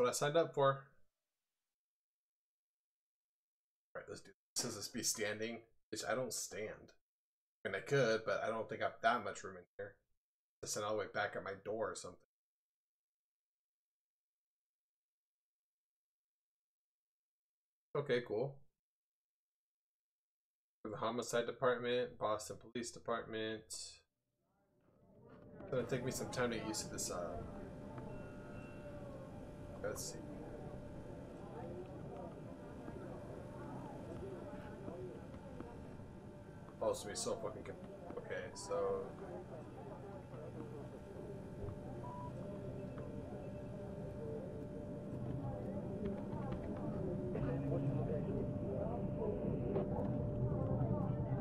What I signed up for. Alright, let's do this. Says this be standing. Which I don't stand. I mean, I could, but I don't think I've that much room in here. To send all the way back at my door or something. Okay, cool. the homicide department, Boston Police Department. It's gonna take me some time to get used to this. Uh, let's see. Oh, so we so fucking. Okay, so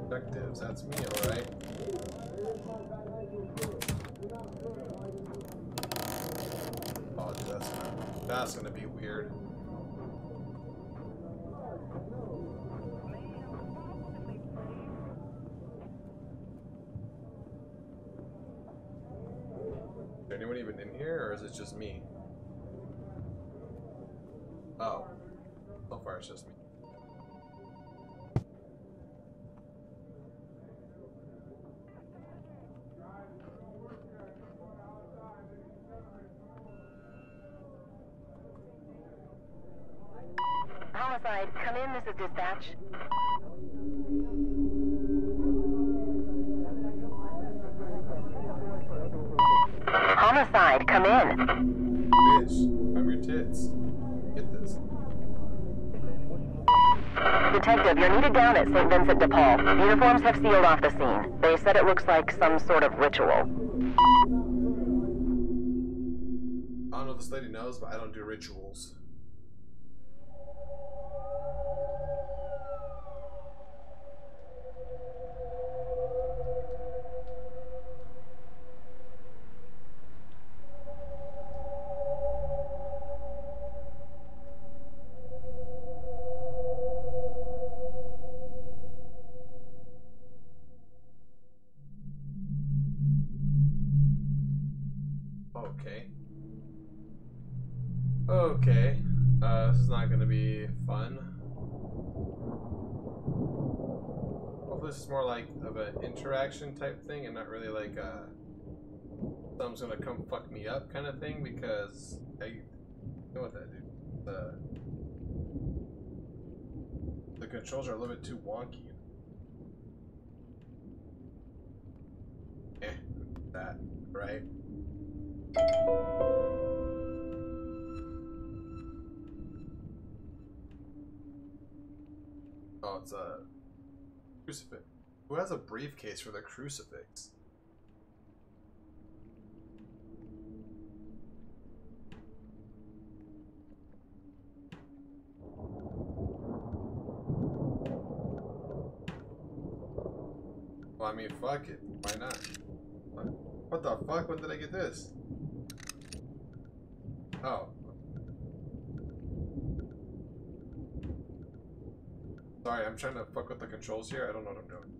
Detectives, that's me, alright. Oh, that's gonna, that's gonna be weird. Is anyone even in here, or is it just me? Oh. So far it's just me. Homicide, come in, this is dispatch. Homicide, come in. Bitch, I'm your tits. Get this. Detective, you're needed down at St. Vincent de Paul. Uniforms have sealed off the scene. They said it looks like some sort of ritual. I don't know if this lady knows, but I don't do rituals. This is more like of an interaction type thing and not really like a someone's gonna come fuck me up kind of thing because I know what that dude. The the controls are a little bit too wonky. Eh, that, right? Oh, it's a crucifix. Who has a briefcase for the crucifix? Well, I mean, fuck it. Why not? What? What the fuck? When did I get this? Oh. Sorry, I'm trying to fuck with the controls here. I don't know what I'm doing.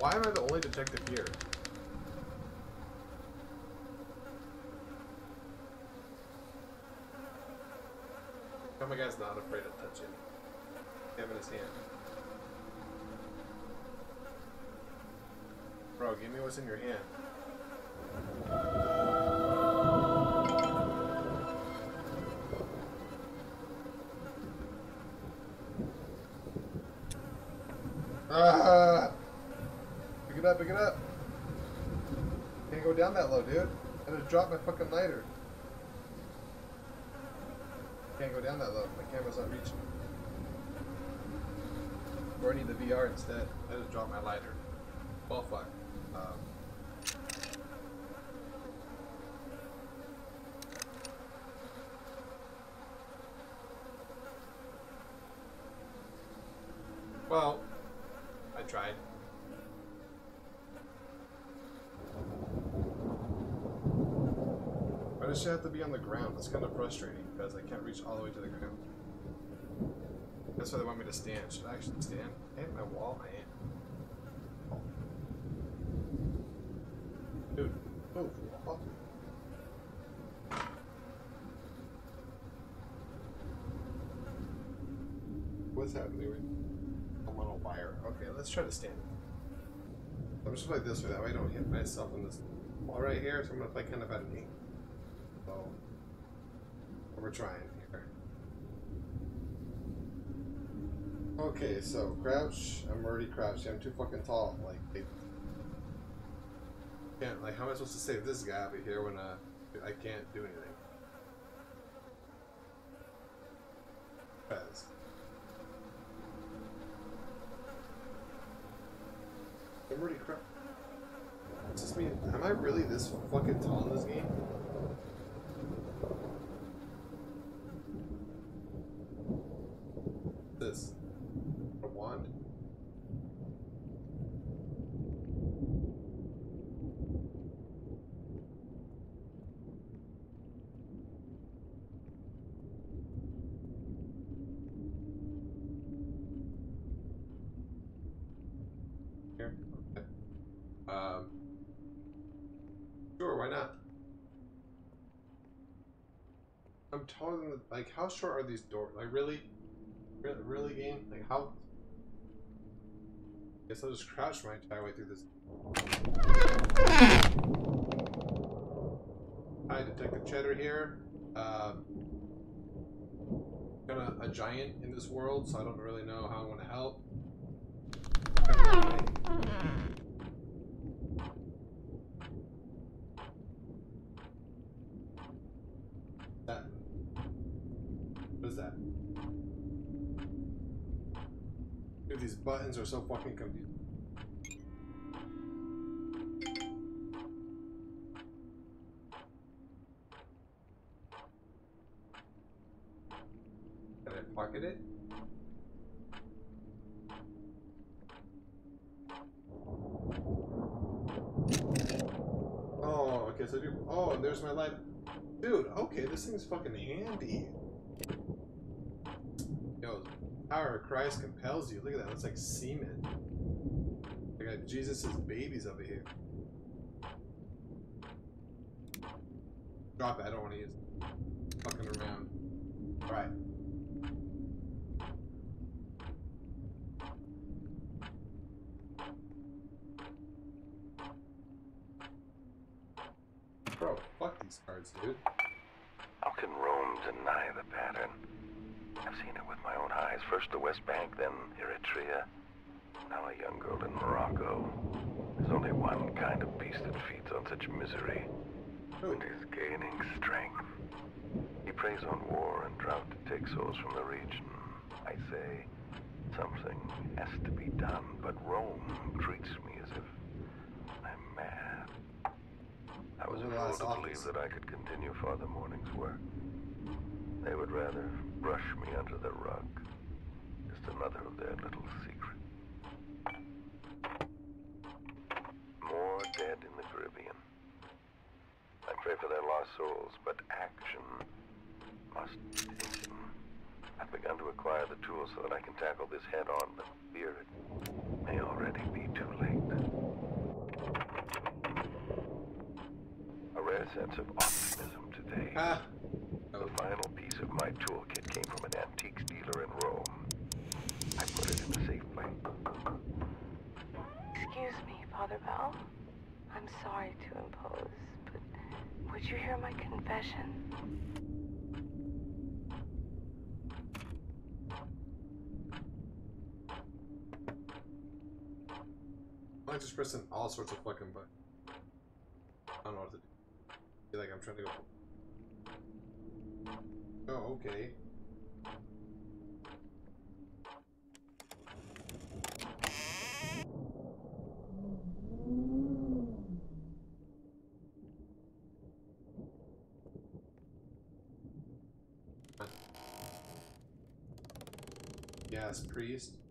Why am I the only detective here? How my guy's not afraid to touch it? Have in his hand. Bro, give me what's in your hand. Ah! Pick it up, pick it up. Can't go down that low, dude. I just dropped my fucking lighter. Can't go down that low. My camera's not reaching. Or I need the VR instead. I just dropped my lighter. Well. Um, well, I tried. Why does she have to be on the ground? That's kind of frustrating because I can't reach all the way to the ground. That's why they want me to stand. Should I actually stand? Ain't my wall? I am. Dude, move. Oh. Let's try to stand. I'm just play this way, that way I don't hit myself in this wall right here, so I'm gonna play kind of at an angle. So, we're trying here. Okay, so crouch. I'm already crouched. I'm too fucking tall. Like, they can't. Like, how am I supposed to save this guy over here when uh, I can't do anything? Because I'm already. Does this mean? Am I really this fucking tall in this game? This a wand. Here. Okay. Um. Sure, why not? I'm taller than the, like how short are these doors? Like really? Really, really game? Like how I Guess I'll just crouch my entire way through this. Hi, Detective Cheddar here. Um, kind of a giant in this world, so I don't really know how I want to help. That. What is that? Dude, these buttons are so fucking confusing. Can I pocket it? Oh, okay, so do. Oh, and there's my life. Dude, okay, this thing's fucking handy. Yo, power of Christ compels you. Look at that, that's like semen. I got Jesus' babies over here. Drop it, I don't want to use it. Fucking around. Alright. Bro, fuck these cards, dude. How can Rome deny the pattern? I've seen it with my own eyes. First the West Bank, then Eritrea. Now a young girl in Morocco. There's only one kind of beast that feeds on such misery. Who? And is gaining strength. He preys on war and drought to take souls from the region. I say something has to be done, but Rome treats me as if I'm mad. I was a fool to believe that I could continue Father Merrin's work. They would rather brush me under the rug. Just another of their little secrets. More dead in the Caribbean. I pray for their lost souls, but action must be taken. I've begun to acquire the tools so that I can tackle this head on, but fear it may already be too late. A rare sense of optimism today. Ah! The final piece of my toolkit came from an antiques dealer in Rome. I put it in a safe place. Excuse me, Father Bell. I'm sorry to impose, but would you hear my confession? I'm just pressing all sorts of fucking buttons. I don't know what to do. I feel like I'm trying to go. Oh, okay. Yes, priest.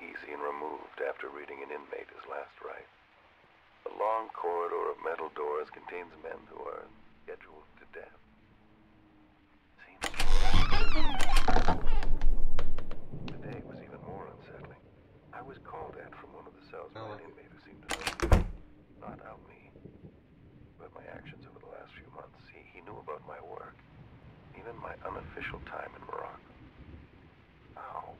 easy and removed after reading an inmate his last rites. The long corridor of metal doors contains men who are scheduled to death. Seems... Today was even more unsettling. I was called at from one of the cells by an inmate who seemed to know me. Not out me, but my actions over the last few months. He, he knew about my work, even my unofficial time in Morocco. Oh.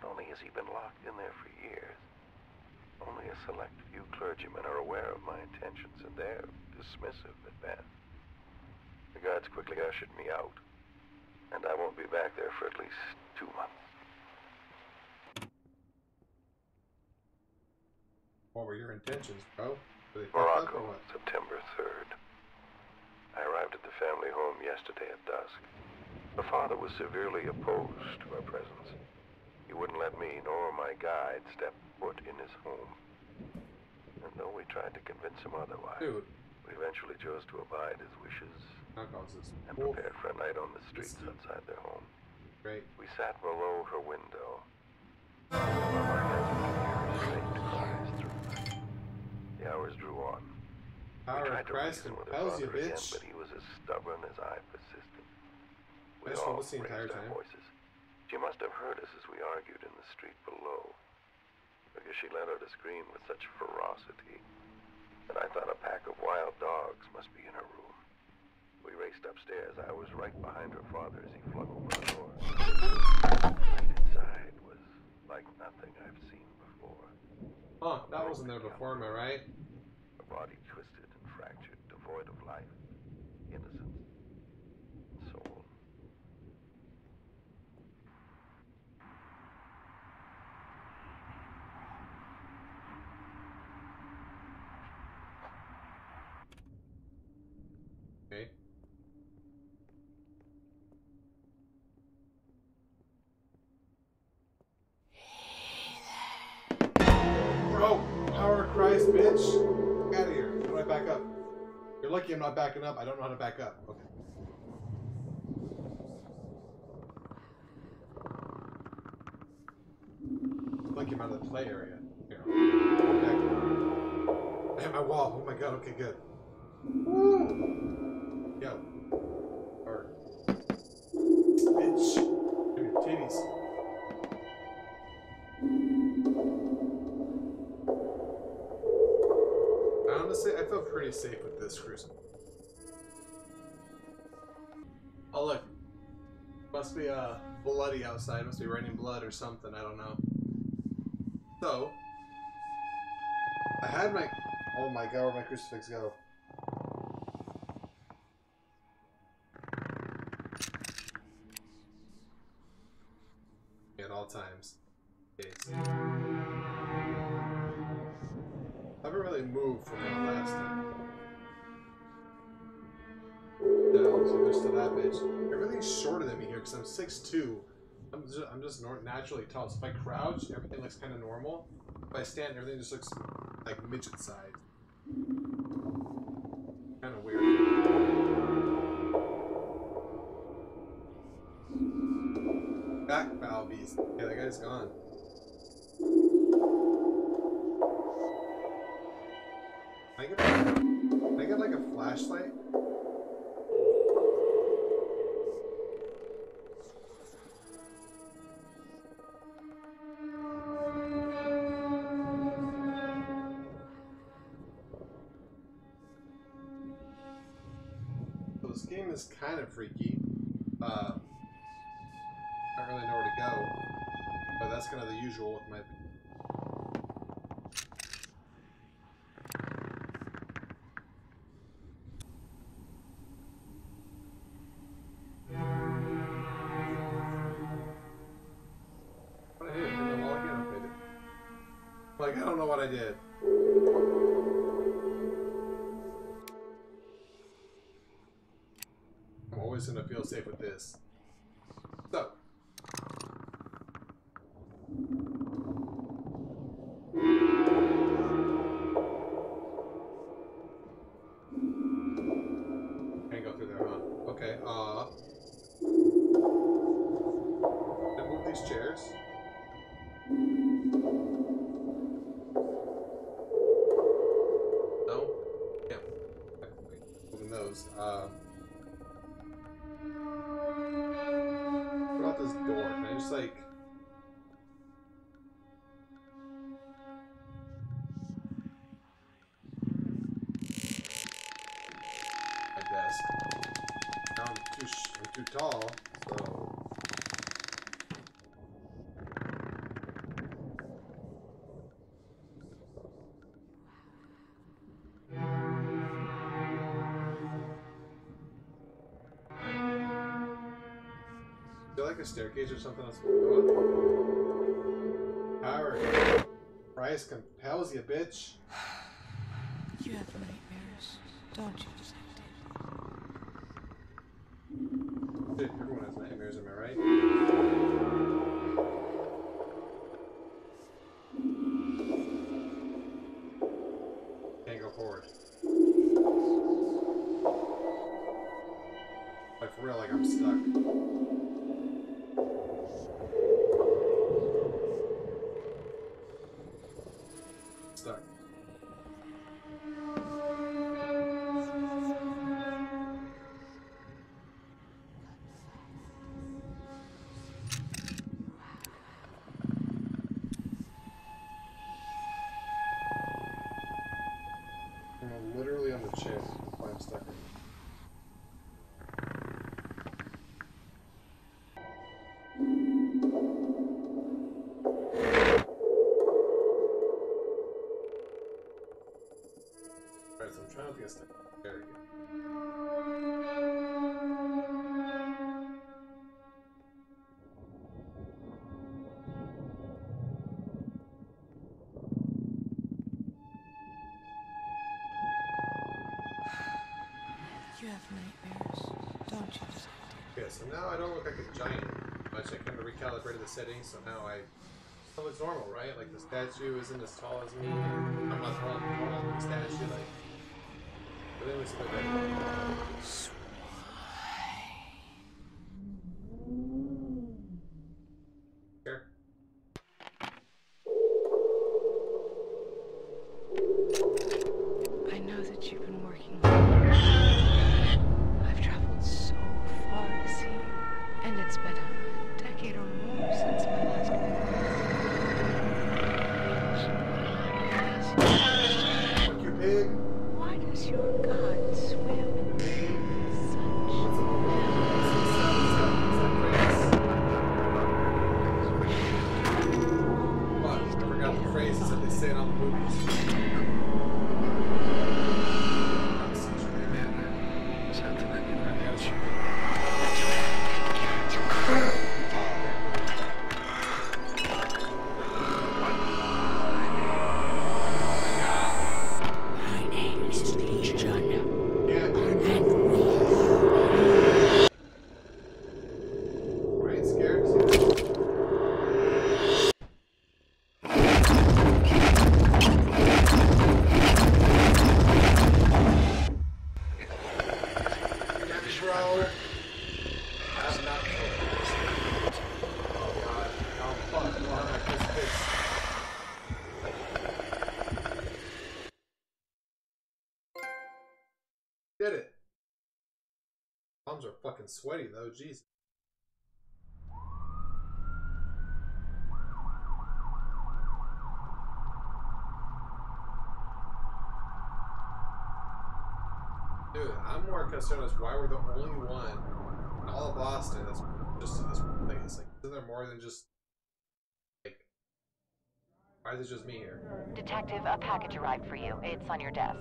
Not only has he been locked in there for years, only a select few clergymen are aware of my intentions, and they're dismissive at best. The guards quickly ushered me out, and I won't be back there for at least two months. What were your intentions, bro? Were they fucked up or Morocco. September 3rd. I arrived at the family home yesterday at dusk. The father was severely opposed to our presence. He wouldn't let me nor my guide step foot in his home. And though we tried to convince him otherwise, Dude, we eventually chose to abide his wishes and prepared for a night on the streets outside their home. Great. We sat below her window. While my hands were confused, to rise through the hours drew on. Power we tried to Christ reason with her you, father again, but he was as stubborn as I persisted. We all the entire raised our time. voices. She must have heard us as we argued in the street below, because she let out a scream with such ferocity that I thought a pack of wild dogs must be in her room. We raced upstairs. I was right behind her father as he flung open the door. The sight inside was like nothing I've seen before. Huh, that wasn't there before, am I right? A body twisted and fractured, devoid of life, innocence, and Okay. Bro, power Christ, bitch. Get out of here. How do I back up? You're lucky I'm not backing up. I don't know how to back up. Okay. Lucky I'm out of the play area. Here. I hit my wall. Oh my god, okay, good. Woo! Yo. Or. Bitch. Give me titties. Honestly, I feel pretty safe with this crucible. Oh look. Must be uh bloody outside, must be raining blood or something, I don't know. So I had my Oh my god, where'd my crucifix go? So still that bitch. Everything's shorter than me here because I'm 6'2". I'm just, I'm just naturally tall. So if I crouch, everything looks kind of normal. If I stand, everything just looks like midget size. Kind of weird. Back valves. Yeah, that guy's gone. Can I get, can I get like a flashlight? Game is kind of freaky. Uh, I don't really know where to go, but that's kind of the usual with my. Always gonna feel safe with this. Uh. like. I guess I'm too, I'm too tall, so. A staircase or something else? Power. Christ compels you, bitch. You have nightmares, don't you, Detective? Everyone has nightmares, am I right? Have nightmares, don't you? Okay, so now I don't look like a giant much. I kind of recalibrated the settings, so now I. So it's normal, right? Like the statue isn't as tall as me. I'm not tall, than the statue, like. But like it's been a decade or more fucking sweaty though, jeez. Dude, I'm more concerned as why we're the only one in all of Boston that's just in this place. Like, isn't there more than just like why is it just me here? Detective, a package arrived for you. It's on your desk.